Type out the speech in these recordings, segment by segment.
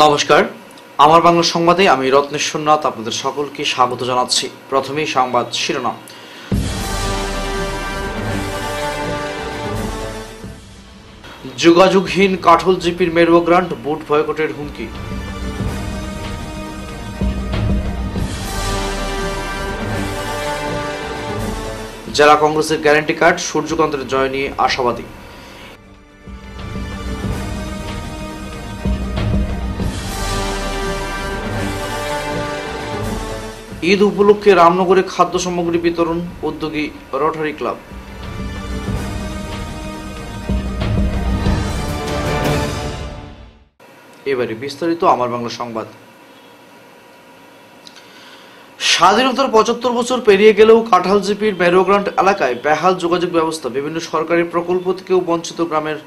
নমস্কার। আমার বাংলা সংবাদে আমি রত্নেশ্বর নাথ আপনাদের সকলকে স্বাগত জানাচ্ছি। প্রথমেই সংবাদ শিরোনাম। যোগাযোগহীন কাঠল জিপির মেরুয়া গ্রান্ট বুট বয়কটের হুমকি। জেলা কংগ্রেসের গ্যারান্টি কার্ড সূর্যকান্তের জয় নিয়ে আশাবাদী। ঈদ উপলক্ষে রামনগরে খাদ্য সামগ্রী বিতরণ উদ্যোগী রোটারি ক্লাব। এবারে বিস্তারিত আমার বাংলা সংবাদ। স্বাধীনতার পঁচাত্তর বছর পেরিয়ে গেলেও কাঁঠালজিপির মেরোগ্রান্ট এলাকায় বেহাল যোগাযোগ ব্যবস্থা, বিভিন্ন সরকারি প্রকল্প থেকেও বঞ্চিত গ্রামের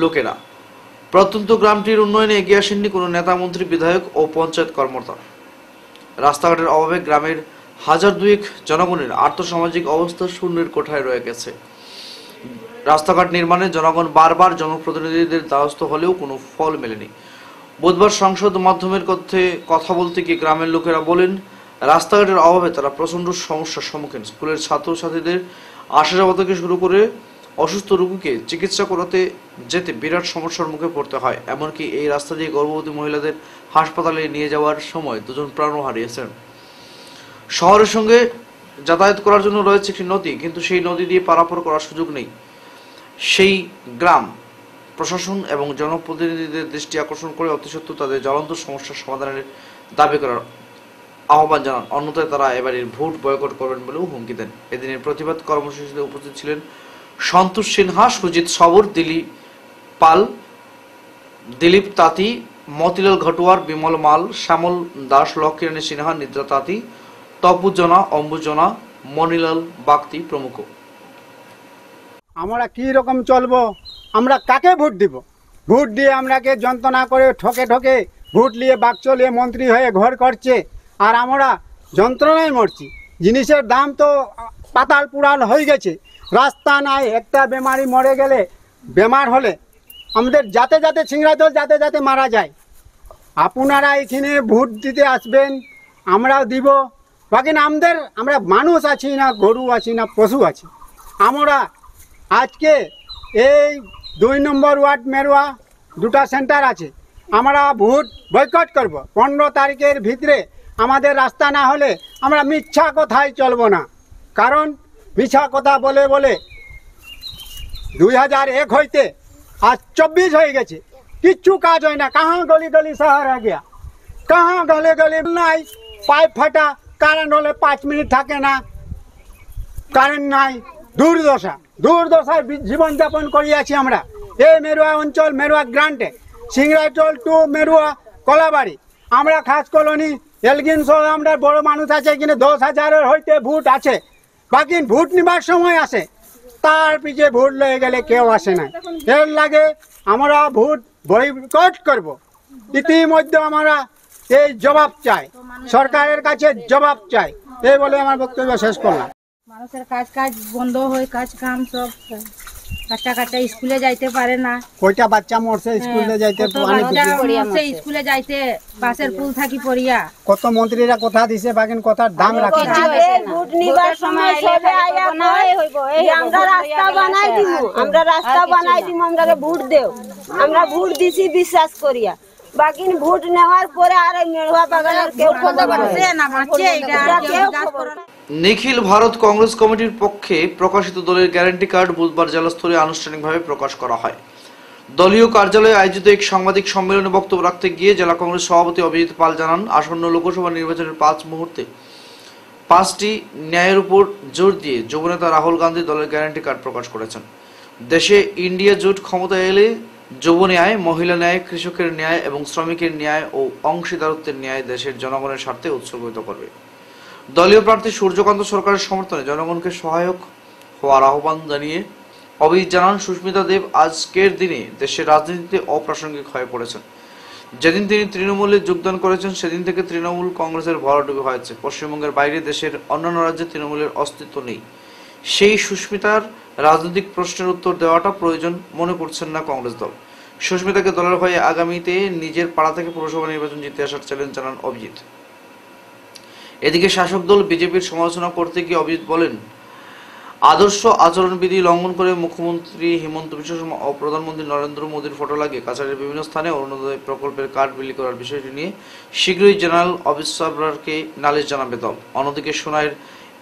লোকেরা। প্রত্যন্ত গ্রামটির উন্নয়নে এগিয়ে আসেননি কোনো নেতা, মন্ত্রী, বিধায়ক ও পঞ্চায়েত কর্মকর্তা রাস্তাঘাটের অভাবে গ্রামের হাজার দুয়েক জনগণের আর্থসামাজিক অবস্থা শূন্যের কোঠায় রয়ে গেছে। রাস্তাঘাট নির্মাণে জনগণ বারবার জনপ্রতিনিধিদের দ্বারস্থ হলেও কোনো ফল মেলেনি। বুধবার সংসদ মাধ্যমের কথে কথা বলতে গিয়ে গ্রামের লোকেরা বলেন, রাস্তাঘাটের অভাবে তারা প্রচণ্ড সমস্যার সম্মুখীন। স্কুলের ছাত্রছাত্রীদের আসা যাওয়া থেকে শুরু করে অসুস্থ রোগীকে চিকিৎসা করাতে যেতে বিরাট সমস্যার মুখে পড়তে হয়, এমনকি এই রাস্তা দিয়ে গর্ভবতী মহিলাদের হাসপাতালে নিয়ে যাওয়ার সময় দুজন প্রাণও হারিয়েছেন। শহরের সঙ্গে যাতায়াত করার জন্য রয়েছে একটি নদী, কিন্তু সেই নদী দিয়ে পারাপার করার সুযোগ নেই। সেই গ্রাম প্রশাসন এবং জনপ্রতিনিধিদের দৃষ্টি আকর্ষণ করে অতি সত্ত্বেও তাদের জ্বলন্ত সমস্যার সমাধানের দাবি করার আহ্বান জানান। অন্যথায় তারা এবারের ভোট বয়কট করবেন বলেও হুমকি দেন। এদিনের প্রতিবাদ কর্মসূচিতে উপস্থিত ছিলেন সন্তোষ সিনহা, সুজিত সবর দিলীপ পাল, দিলীপ তাঁতি, মতিলাল ঘটুয়ার, বিমল মাল, শ্যামল দাস, লক্ষ্মীরানী সিনহা, নিদ্রা তাঁতি তপুজনা অম্বুজনা মনিলাল বাগতি প্রমুখ। আমরা কি রকম চলবো? আমরা কাকে ভোট দিব? ভোট দিয়ে আমরাকে যন্ত্রণা করে ঠকে ঠকে ভোট নিয়ে বাক চলিয়ে মন্ত্রী হয়ে ঘর করছে, আর আমরা যন্ত্রণায় মরছি। জিনিসের দাম তো পাতাল পুরাল হয়ে গেছে। রাস্তা নাই, একটা বেমারি মরে গেলে বেমার হলে আমাদের যাতে যাতে ছিংড়া দল যাতে যাতে মারা যায়। আপনারা এখানে ভোট দিতে আসবেন, আমরাও দিব। বাকি আমাদের, আমরা মানুষ আছি না, গরু আছি না, পশু আছি। আমরা আজকে এই দুই নম্বর ওয়ার্ড মেরুয়া দুটা সেন্টার আছে। আমরা ভোট বয়কট করব। পনেরো তারিখের ভিতরে আমাদের রাস্তা না হলে আমরা মিথ্যা কথাই চলবো না। কারণ মিথ্যা কথা বলে বলে দুই হাজার এক হইতে আজ চব্বিশ হয়ে গেছে। কিচ্ছু কাজ হয় না। কাহা গলি গলি শহর হয়ে গিয়া। কাহা গলে গলি নাই। পাইপ ফাটা কারেন্ট হলে পাঁচ মিনিট থাকে না। কারেন্ট নাই। দুর্দশা। দুর্দশায় জীবনযাপন করিয়াছি আমরা। এই মেরুয়া অঞ্চল, মেরুয়া গ্রান্টে। সিংরাইটল টু, মেরুয়া কলাবাড়ি। আমরা খাস কলোনি এলগিন সহ আমরা বড় মানুষ আছে, কিন্তু দশ হাজারের হইতে ভোট আছে। বাকি ভোট নিবার সময় আসে। তার পিছিয়ে ভোট লয়ে গেলে কেউ আসে না। এর লাগে আমরা ভোট বয়কট করব। ইতিমধ্যে আমরা এই জবাব চাই। সরকারের কাছে জবাব চাই। এই বলে আমার বক্তব্য শেষ করলাম। মানুষের কাজ কাজ বন্ধ হয়ে কাজ কাম সব। বাচ্চা কাচ্চা স্কুলে যাইতে পারে না। কয়টা বাচ্চা মরছে স্কুলে যাইতে? হ্যাঁ, দিতে। মরছে স্কুলে যাইতে বাসের পুল থাকি পড়িয়া। কত মন্ত্রীরা কথা দিছে কথার দাম রাখে। ভোট নিবার সময় সবে আয়া যে আমরা রাস্তা বানাই দিব আমরা রাস্তা বানাই দিব আমরা ভোট দেও। আমরা ভোট দিছি বিশ্বাস করিয়া। বাকি ভোট নেওয়ার পরে আর এই মেড়ুয়া বাগানের কেউ খবর বাঁচে না বাঁচে এটা কেউ নিখিল ভারত কংগ্রেস কমিটির পক্ষে প্রকাশিত দলের গ্যারান্টি কার্ড বুধবার জেলা স্তরে আনুষ্ঠানিকভাবে প্রকাশ করা হয়। দলীয় কার্যালয়ে আয়োজিত এক সাংবাদিক সম্মেলনে বক্তব্য রাখতে গিয়ে জেলা কংগ্রেস সভাপতি অভিজিৎ পাল জানান, আসন্ন লোকসভা নির্বাচনের পাঁচ মুহূর্তে পাঁচটি ন্যায়ের উপর জোর দিয়ে যুবনেতা রাহুল গান্ধী দলের গ্যারান্টি কার্ড প্রকাশ করেছেন। দেশে ইন্ডিয়া জোট ক্ষমতায় এলে যুব ন্যায়, মহিলা ন্যায়, কৃষকের ন্যায় এবং শ্রমিকের ন্যায় ও অংশীদারত্বের ন্যায় দেশের জনগণের স্বার্থে উৎসর্গিত করবে। দলীয় প্রার্থী সূর্যকান্ত সরকারের সমর্থনে জনগণকে সহায়ক হওয়ার আহ্বান জানিয়ে অভিজিৎ জানান, সুস্মিতা দেব আজকের দিনে দেশের রাজনীতিতে অপ্রাসঙ্গিক হয়ে পড়েছেন। যেদিন তিনি তৃণমূলে যোগদান করেছেন, সেদিন থেকে তৃণমূল কংগ্রেসের ভরাডুবি হয়েছে। পশ্চিমবঙ্গের বাইরে দেশের অন্যান্য রাজ্যে তৃণমূলের অস্তিত্ব নেই। সেই সুস্মিতার রাজনৈতিক প্রশ্নের উত্তর দেওয়াটা প্রয়োজন মনে করছেন না কংগ্রেস দল। সুস্মিতাকে দলের হয়ে আগামীতে নিজের পাড়া থেকে পুরসভা নির্বাচন জিতে আসার চ্যালেঞ্জ জানান অভিজিৎ। এদিকে শাসক দল বিজেপির সমালোচনা করতে গিয়ে অভিজিৎ বলেন, আদর্শ আচরণবিধি লঙ্ঘন করে মুখ্যমন্ত্রী হিমন্ত বিশ্ব শর্মা ও প্রধানমন্ত্রী নরেন্দ্র মোদীর ফটো লাগে। কাছাড়ের বিভিন্ন স্থানে অরুণোদয় প্রকল্পের কার্ড বিলি করার বিষয়টি নিয়ে শীঘ্রই জেনারেল অবজারভারকে নালিশ জানাবে দল। অন্যদিকে সোনাইয়ের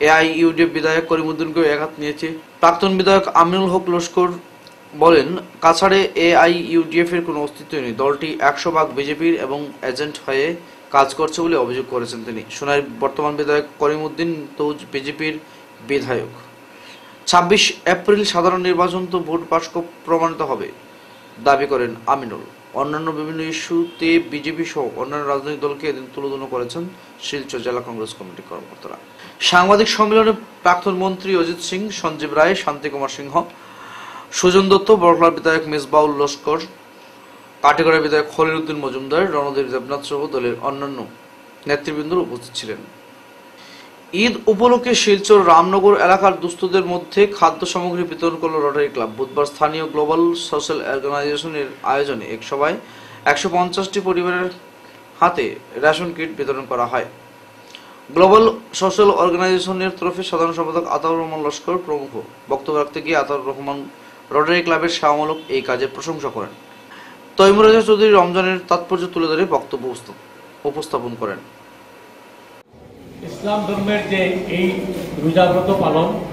এআইইউডিএফ বিধায়ক করিমুদ্দিনকেও আঘাত নিয়েছে। প্রাক্তন বিধায়ক আমিনুল হক লস্কর বলেন, কাছাড়ে এআইইউডিএফ এর কোনো অস্তিত্ব নেই। দলটি একশো ভাগ বিজেপির এবং এজেন্ট হয়ে কাজ করছে বলে অভিযোগ করেছেন তিনি। সোনাইয়ের বর্তমান বিধায়ক করিমুদ্দিন তো বিজেপির বিধায়ক। ছাব্বিশ এপ্রিল সাধারণ নির্বাচন তো ভোট বাক্স প্রমাণিত হবে, দাবি করেন আমিনুল। অন্যান্য বিভিন্ন ইস্যুতে বিজেপি সহ অন্যান্য রাজনৈতিক দলকে এদিন তুলোধন করেছেন শিলচর জেলা কংগ্রেস কমিটির কর্মকর্তারা। সাংবাদিক সম্মেলনে প্রাক্তন মন্ত্রী অজিত সিং, সঞ্জীব রায় শান্তিকুমার সিংহ, সুজন দত্ত বরকলার বিধায়ক মিসবাউল লস্কর কাটিগড়ার বিধায়ক খলিল উদ্দিন মজুমদার রণদেব দেবনাথ সহ দলের অন্যান্য নেতৃবৃন্দ উপস্থিত ছিলেন। ঈদ উপলক্ষে শিলচর রামনগর এলাকার দুস্থদের মধ্যে খাদ্য সামগ্রী বিতরণ করল রটারি ক্লাব। বুধবার স্থানীয় গ্লোবাল সোশ্যাল অর্গানাইজেশনের আয়োজনে এক সভায় একশো পঞ্চাশটি পরিবারের হাতে রেশন কিট বিতরণ করা হয়। গ্লোবাল সোশ্যাল অর্গানাইজেশনের তরফে সাধারণ সম্পাদক আতাউর রহমান লস্কর প্রমুখ বক্তব্য রাখতে গিয়ে আতাউর রহমান রটারি ক্লাবের সেবামূলক এই কাজের প্রশংসা করেন। তৈমুরাজা চৌধুরী রমজানের তাৎপর্য তুলে ধরে বক্তব্য উপস্থাপন করেন। ইসলাম ধর্মের যে এই রোজাব্রত পালন,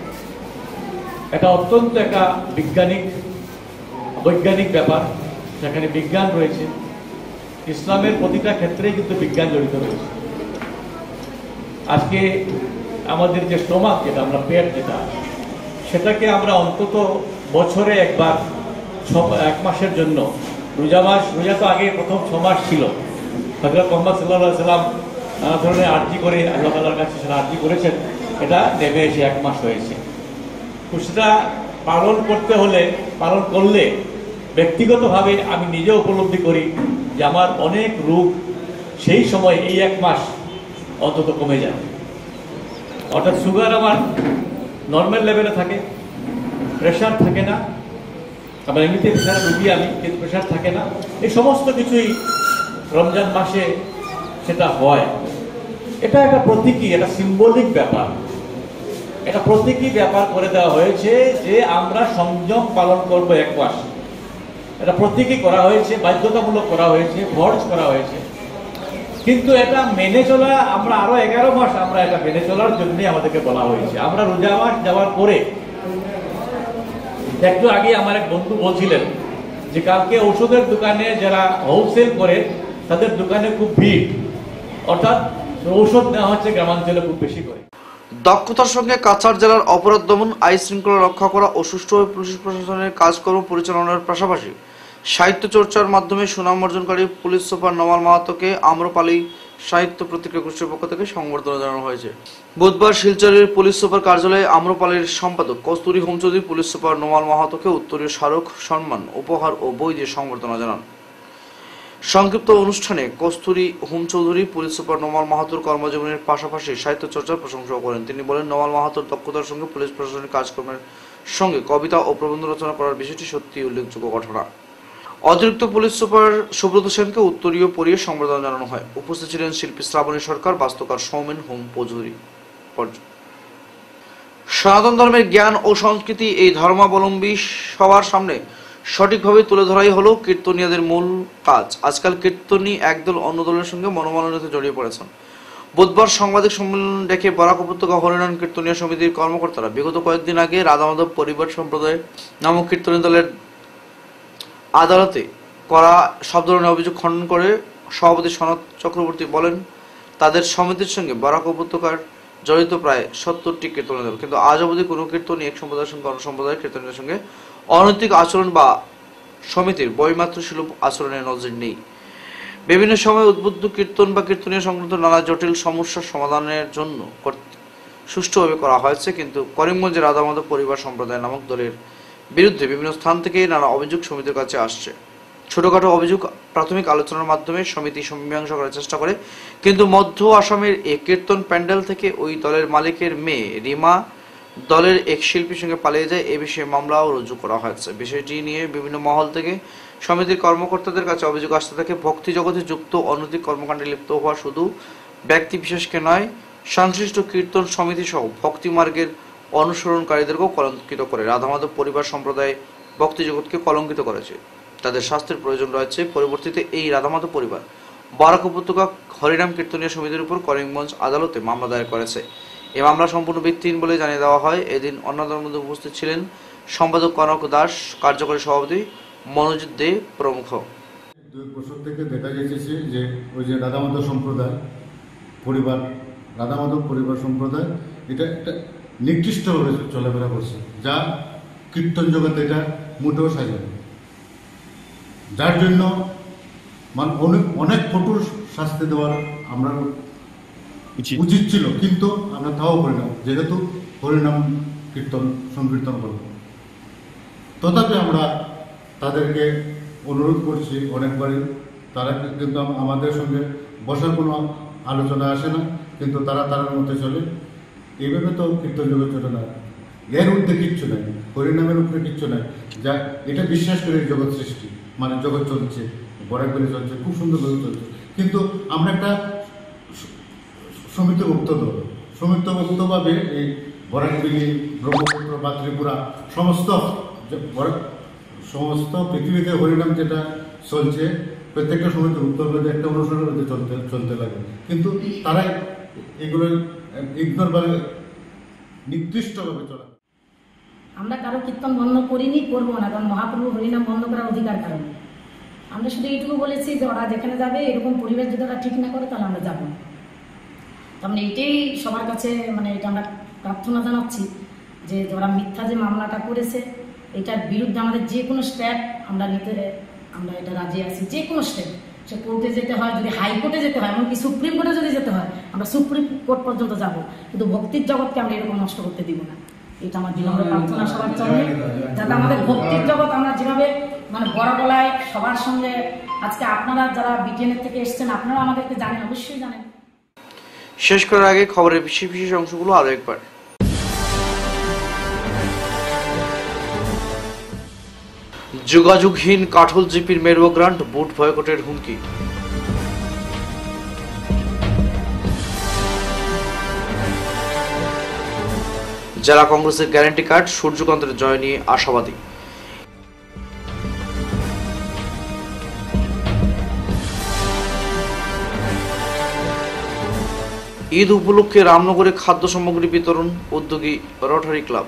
এটা অত্যন্ত একটা বিজ্ঞানিক, বৈজ্ঞানিক ব্যাপার। সেখানে বিজ্ঞান রয়েছে। ইসলামের প্রতিটা ক্ষেত্রেই কিন্তু বিজ্ঞান জড়িত রয়েছে। আজকে আমাদের যে স্টোমাক, যেটা আমরা পেট যেটা, সেটাকে আমরা অন্তত বছরে একবার, ছ- এক মাসের জন্য রোজা মাস, রোজা তো আগে প্রথম ছ মাস ছিল। হজরত মোহাম্মদ সাল্লাহ সাল্লাম নানা ধরনের আর্জি করে আল্লাহ তালার কাছে সেটা আর্জি করেছেন। এটা নেমে এসে এক মাস হয়েছে। সেটা পালন করতে হলে, পালন করলে ব্যক্তিগতভাবে আমি নিজে উপলব্ধি করি যে আমার অনেক রোগ সেই সময় এই এক মাস অন্তত কমে যায়। অর্থাৎ সুগার আমার নর্মাল লেভেলে থাকে প্রেশার থাকে না। আমার এমনিতে প্রেশার রুগী আমি, কিন্তু প্রেশার থাকে না। এই সমস্ত কিছুই রমজান মাসে সেটা হয়। এটা একটা প্রতীকী, এটা সিম্বলিক ব্যাপার। এটা প্রতীকী ব্যাপার করে দেওয়া হয়েছে যে আমরা সংযম পালন করব এক মাস। এটা প্রতীকী করা হয়েছে, বাধ্যতামূলক করা হয়েছে, ফর্জ করা হয়েছে। কিন্তু এটা মেনে চলা, আমরা আরও এগারো মাস আমরা এটা মেনে চলার জন্যই আমাদেরকে বলা হয়েছে। আমরা রোজা মাস যাওয়ার পরে একটু আগে আমার এক বন্ধু বলছিলেন যে কালকে ওষুধের দোকানে যারা হোলসেল করে, তাদের দোকানে খুব ভিড়। অর্থাৎ ঔষধ নেওয়া হচ্ছে গ্রামাঞ্চলে খুব বেশি করে। দক্ষতার সঙ্গে কাছাড় জেলার অপরাধ দমন আইন শৃঙ্খলা রক্ষা করা ও সুষ্ঠুভাবে পুলিশ প্রশাসনের কাজকর্ম পরিচালনার পাশাপাশি সাহিত্য চর্চার মাধ্যমে সুনাম অর্জনকারী পুলিশ সুপার নওয়াল মাহাতোকে আম্রপালি সাহিত্য প্রতিক্রিয়া গোষ্ঠীর পক্ষ থেকে সংবর্ধনা জানানো হয়েছে। বুধবার শিলচরের পুলিশ সুপার কার্যালয়ে আম্রপালের সম্পাদক কস্তুরী হোমচৌধুরী পুলিশ সুপার নোমাল মাহাতোকে উত্তরীয় স্মারক, সম্মান, উপহার ও বই দিয়ে সংবর্ধনা জানান। সংক্ষিপ্ত অনুষ্ঠানে কস্তুরী হোম চৌধুরী পুলিশ সুপার নোমাল মাহাতুর কর্মজীবনের পাশাপাশি সাহিত্য চর্চার প্রশংসা করেন। তিনি বলেন নোমাল মাহাতুর দক্ষতার সঙ্গে পুলিশ প্রশাসনিক কাজকর্মের সঙ্গে কবিতা ও প্রবন্ধ রচনা করার বিষয়টি সত্যি উল্লেখযোগ্য ঘটনা। অতিরিক্ত পুলিশ সুপার সুব্রত সেনকে উত্তরীয় পরিয়ে সংবর্ধনা জানানো হয়। উপস্থিত ছিলেন শিল্পী শ্রাবণী সরকার, বাস্তুকার সৌমেন হোম পর্য- সনাতন ধর্মের জ্ঞান ও সংস্কৃতি এই ধর্মাবলম্বী সবার সামনে সঠিকভাবে তুলে ধরাই হলো কীর্তনিয়াদের মূল কাজ। আজকাল কীর্তনী একদল অন্য দলের সঙ্গে মনোমালিন্যতে জড়িয়ে পড়েছেন। বুধবার সাংবাদিক সম্মেলন ডেকে বরাক উপত্যকা হরিনারায়ণ কীর্তনীয় সমিতির কর্মকর্তারা বিগত কয়েকদিন আগে রাধামাধব পরিবার সম্প্রদায় নামক কীর্তনী দলের আদালতে করা সব ধরনের অভিযোগ খণ্ডন করে সভাপতি সনদ চক্রবর্তী বলেন, তাদের সমিতির সঙ্গে বরাক উপত্যকার জড়িত প্রায় সত্তরটি কীর্তনী দল কিন্তু আজ অবধি কোনো কীর্তনই এক সম্প্রদায়ের সঙ্গে, অন্য সম্প্রদায়ের কীর্তনের সঙ্গে অনৈতিক আচরণ বা সমিতির বইমাত্র আচরণের নজির নেই। বিভিন্ন সময় উদ্বুদ্ধ কীর্তন বা কীর্তনীয় সংক্রান্ত নানা জটিল সমস্যার সমাধানের জন্য সুষ্ঠুভাবে করা হয়েছে, কিন্তু করিমগঞ্জের রাধামাধব পরিবার সম্প্রদায় নামক দলের বিরুদ্ধে বিভিন্ন স্থান থেকে নানা অভিযোগ সমিতির কাছে আসছে। ছোটখাটো অভিযোগ প্রাথমিক আলোচনার মাধ্যমে সমিতি মীমাংসা করার চেষ্টা করে, কিন্তু মধ্য আসামের এ কীর্তন প্যান্ডেল থেকে ওই দলের মালিকের মেয়ে রিমা দলের এক শিল্পীর সঙ্গে পালিয়ে যায়। এ বিষয়ে মামলাও রুজু করা হয়েছে। বিষয়টি নিয়ে বিভিন্ন মহল থেকে সমিতির কর্মকর্তাদের কাছে অভিযোগ আসতে থাকে। ভক্তি জগতে যুক্ত অনৈতিক কর্মকাণ্ডে লিপ্ত হওয়া শুধু ব্যক্তি বিশেষকে নয়, সংশ্লিষ্ট কীর্তন সমিতি সহ ভক্তি মার্গের অনুসরণকারীদেরকেও কলঙ্কিত করে। রাধামাধব পরিবার সম্প্রদায় ভক্তি জগৎকে কলঙ্কিত করেছে। তাদের স্বাস্থ্যের প্রয়োজন রয়েছে। পরবর্তীতে এই রাধামাধব পরিবার বরাক উপত্যকা হরিনাম কীর্তনীয় সমিতির উপর করিমগঞ্জ আদালতে মামলা দায়ের করেছে। এই মামলা সম্পূর্ণ ভিত্তিহীন বলে জানিয়ে দেওয়া হয়। এদিন অন্যদের মধ্যে উপস্থিত ছিলেন সম্পাদক কনক দাস, কার্যকরী সভাপতি মনোজিৎ দে প্রমুখ। দুই বছর থেকে দেখা যাচ্ছে যে ওই যে রাধামাধব সম্প্রদায় পরিবার রাধামাধব পরিবার সম্প্রদায়, এটা একটা নির্দিষ্টভাবে চলাফেরা করছে। যা কীর্তন জগতে এটা মোটেও সাজে। যার জন্য মানে অনেক অনেক কঠোর শাস্তি দেওয়ার আমরা উচিত। ছিল কিন্তু আমরা তাও করি না যেহেতু হরিনাম কীর্তন সংকীর্তন করব। তথাপি আমরা তাদেরকে অনুরোধ করছি অনেকবারই তারা কিন্তু আমাদের সঙ্গে বসার কোনো আলোচনা আসে না কিন্তু তারা তার মধ্যে চলে। এইভাবে তো কীর্তন জগৎ চলে না এর ঊর্ধ্বে কিচ্ছু নাই, হরিনামের উপরে কিচ্ছু নাই। যা, এটা বিশ্বাস করে জগৎ সৃষ্টি মানে জগৎ চলছে বরাক বরাকবেলি চলছে, খুব সুন্দরভাবে চলছে। কিন্তু আমরা একটা সমিত বক্তব্য সমিত বক্তব্যভাবে এই বরাকবিলি, ব্রহ্মপুত্র, বা ত্রিপুরা, সমস্ত সমস্ত পৃথিবীতে হরিনাম যেটা চলছে, প্রত্যেকটা সমিত উত্তরভাবে একটা অনুসরণ মধ্যে চলতে চলতে লাগে। কিন্তু তারাই এগুলো নির্দিষ্টভাবে চলা। আমরা কারও কীর্তন বন্ধ করিনি, করব না, কারণ মহাপ্রভু হরিনাম বন্ধ করার অধিকার কারণ। আমরা শুধু এইটুকু বলেছি যে ওরা যেখানে যাবে, এরকম পরিবেশ যদি ওরা ঠিক না করে, তাহলে আমরা যাব না। তো আমরা এইটাই সবার কাছে মানে এটা আমরা প্রার্থনা জানাচ্ছি যে ওরা মিথ্যা যে মামলাটা করেছে, এটার বিরুদ্ধে আমাদের যে কোনো স্টেপ আমরা নিতে, আমরা এটা রাজি আছি, যে কোনো স্টেপ সে কোর্টে যেতে হয় যদি হাইকোর্টে যেতে হয় এমনকি সুপ্রিম কোর্টে যদি যেতে হয় আমরা সুপ্রিম কোর্ট পর্যন্ত যাব। কিন্তু ভক্তির জগৎকে আমরা এরকম নষ্ট করতে দিব না। এটা আমার বিনম্র প্রার্থনা সবার জন্য। যাতে আমাদের ভক্তির জগৎ আমরা যেভাবে মানে বড় গলায় সবার সঙ্গে আজকে আপনারা যারা বিটিএনের থেকে এসছেন আপনারা আমাদেরকে জানেন অবশ্যই জানেন। শেষ করার আগে খবরের বিশেষ বিশেষ অংশগুলো আরও একবার। যোগাযোগহীন কাঠল জিপির মেরুয়া গ্রান্ট বুট বয়কটের হুমকি। জেলা কংগ্রেসের গ্যারান্টি কার্ড, সূর্যকান্তের জয় নিয়ে আশাবাদী। ঈদ উপলক্ষে রামনগরে খাদ্য সামগ্রী বিতরণ উদ্যোগী রটারি ক্লাব।